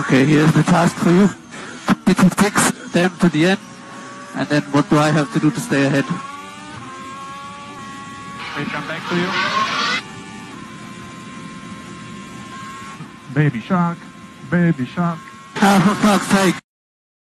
Okay, here's the task for you. Need you fix them to the end, and then what do I have to do to stay ahead? They come back to you. Baby shark, baby shark. Oh, for fuck's sake!